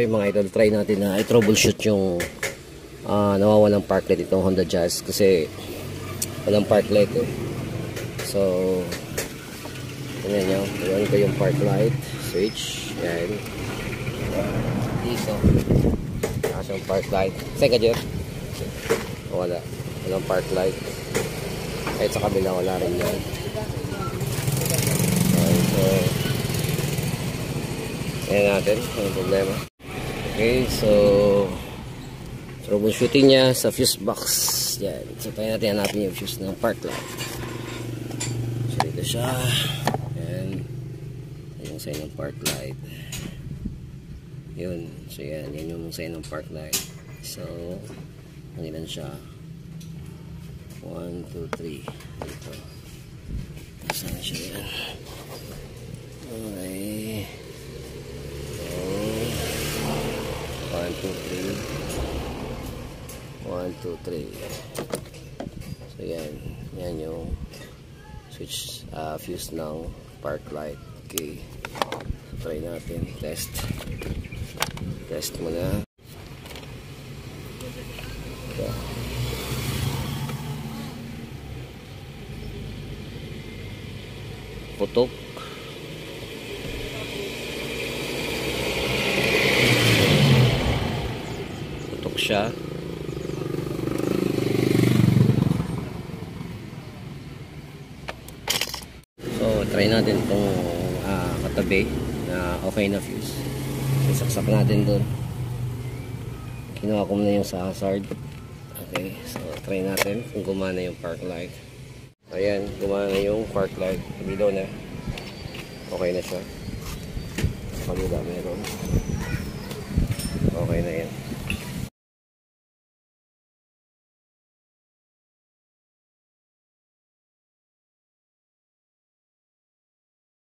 Okay mga idol, try natin na i-troubleshoot yung uh, nawawalang park light itong Honda Jazz kasi walang park light eh. So, tingnan nyo, iwan ko yung park light, switch, yan. Dito, taas yung park light. Saan ka, Jeff? Wala, walang park light. Kahit sa kabila, wala rin yan. Okay, so, Ayan natin, ang problema. Okay, so troubleshooting niya sa fuse box. Yan. So tayo natin hanapin yung fuse ng park light. So dito siya. Ayan yung sign ng park light. Yun. So yan. Yan yung sign ng park light. So, ang ilan siya? 1, 2, 3. Dito. Saan siya yan? Okay. 1, 2, 3 1, 2, 3 so yan. Yan yung switch uh, fuse ng park light. Okay. So, try natin. Test. Test muna. Okay. Siya. So, try natin itong uh, katabi na okay na fuse. Isaksak natin dun. Kinuha ko na yung sa hazard. Okay, so try natin kung gumana yung park light. Ayan, gumana yung park light. Kabilo na. Okay na siya. Kabila meron. Okay na yan.